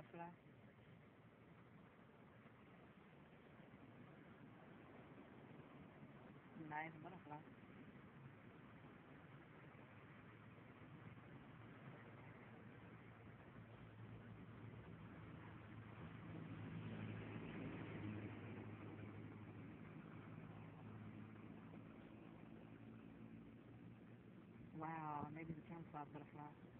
butterfly. Nice butterfly. Wow, maybe the camouflage butterfly.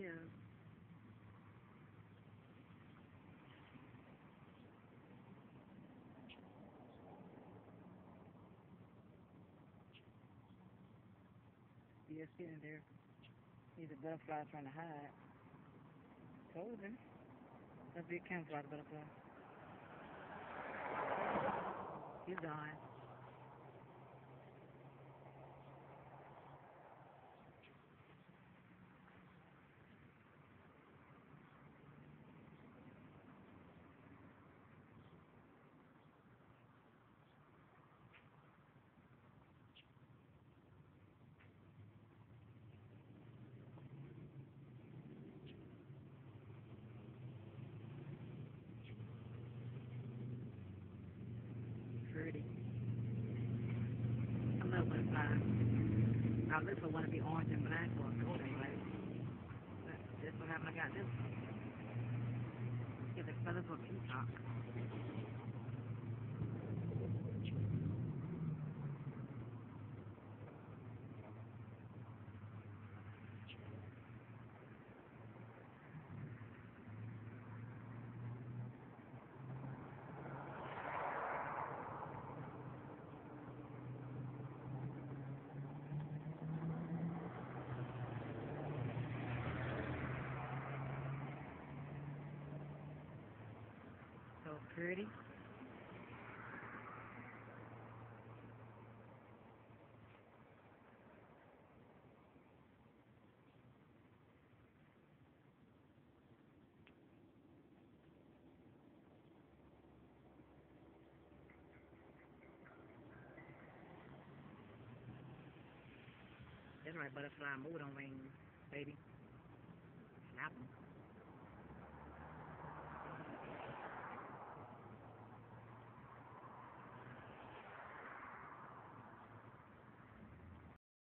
is. He's sitting there. He's a butterfly trying to hide. Told him. That's a big camouflage butterfly. He's dying. Pretty. I love butterflies. I was looking for one to be orange and black or gold anyway. But this what happened. I got this one. Get the feathers of peacock. So pretty. That's right, butterfly. Move on wings, baby. Snap 'em.